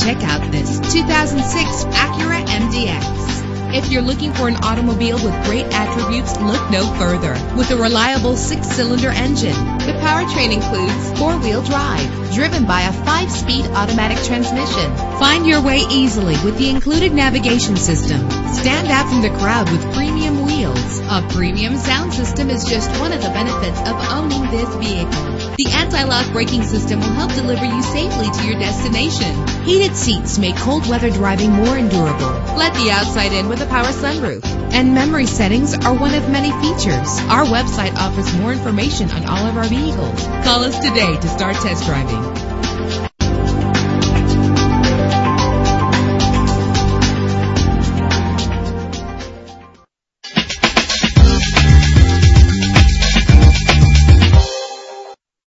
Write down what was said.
Check out this 2006 Acura MDX. If you're looking for an automobile with great attributes, look no further. With a reliable six-cylinder engine, the powertrain includes four-wheel drive, driven by a five-speed automatic transmission. Find your way easily with the included navigation system. Stand out from the crowd with premium wheels. A premium sound system is just one of the benefits of owning this vehicle. The anti-lock braking system will help deliver you safely to your destination. Heated seats make cold weather driving more endurable. Let the outside in with a power sunroof. And memory settings are one of many features. Our website offers more information on all of our vehicles. Call us today to start test driving.